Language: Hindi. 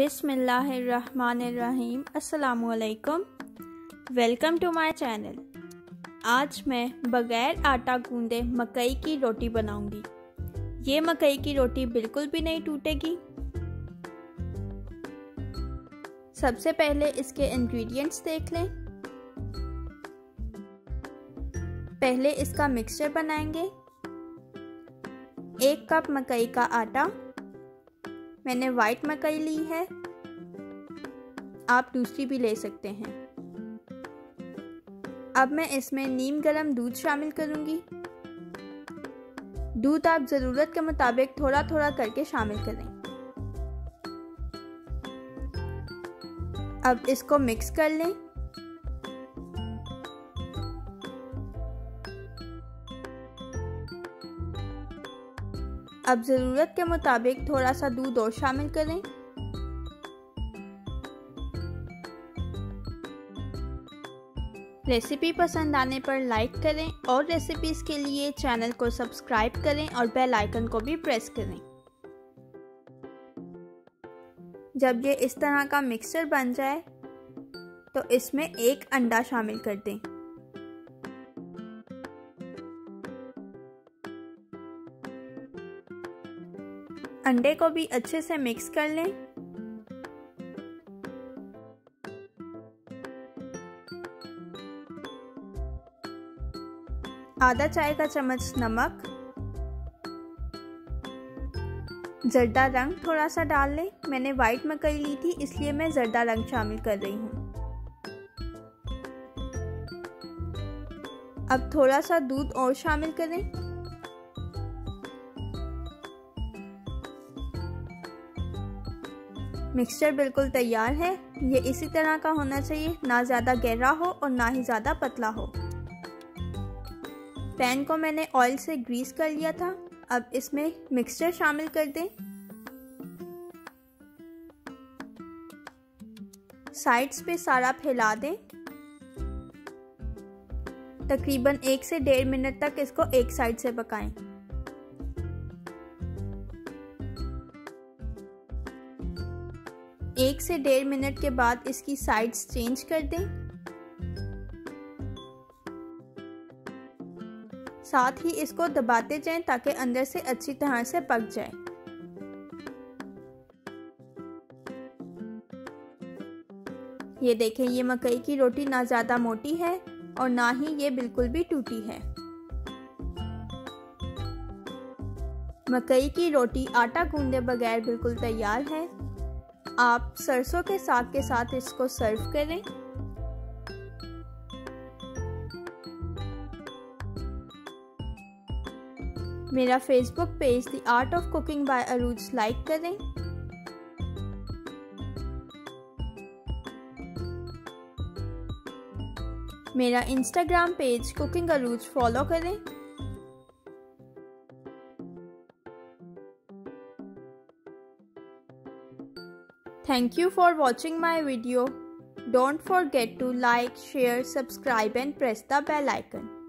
बिसमीम असलकुम वेलकम टू माय चैनल। आज मैं बग़ैर आटा गूंदे मकई की रोटी बनाऊँगी। ये मकई की रोटी बिल्कुल भी नहीं टूटेगी। सबसे पहले इसके इंग्रेडिएंट्स देख लें। पहले इसका मिक्सचर बनाएँगे। एक कप मकई का आटा। मैंने वाइट मकई ली है। आप दूसरी भी ले सकते हैं। अब मैं इसमें नीम गरम दूध शामिल करूँगी। दूध आप ज़रूरत के मुताबिक थोड़ा थोड़ा करके शामिल करें। अब इसको मिक्स कर लें। अब ज़रूरत के मुताबिक थोड़ा सा दूध और शामिल करें। रेसिपी पसंद आने पर लाइक करें और रेसिपीज़ के लिए चैनल को सब्सक्राइब करें और बेल आइकन को भी प्रेस करें। जब ये इस तरह का मिक्सचर बन जाए तो इसमें एक अंडा शामिल कर दें। अंडे को भी अच्छे से मिक्स कर लें। आधा चाय का चम्मच नमक। जर्दा रंग थोड़ा सा डाल लें। मैंने वाइट मकई ली थी, इसलिए मैं जर्दा रंग शामिल कर रही हूँ। अब थोड़ा सा दूध और शामिल करें। मिक्सचर बिल्कुल तैयार है। ये इसी तरह का होना चाहिए। ना ज़्यादा गहरा हो और ना ही ज़्यादा पतला हो। पैन को मैंने ऑयल से ग्रीस कर लिया था। अब इसमें मिक्सचर शामिल कर दें। साइड्स पे सारा फैला दें। तकरीबन एक से डेढ़ मिनट तक इसको एक साइड से पकाएँ। एक से डेढ़ मिनट के बाद इसकी साइड्स चेंज कर दें। साथ ही इसको दबाते जाएँ ताकि अंदर से अच्छी तरह से पक जाए। ये देखें, ये मकई की रोटी ना ज़्यादा मोटी है और ना ही ये बिल्कुल भी टूटी है। मकई की रोटी आटा गूंदे बगैर बिल्कुल तैयार है। आप सरसों के साग के साथ इसको सर्व करें। मेरा Facebook page the art of cooking by Arooj like करें। मेरा Instagram page cooking Arooj follow करें। Thank you for watching my video. Don't forget to like, share, subscribe and press the bell icon.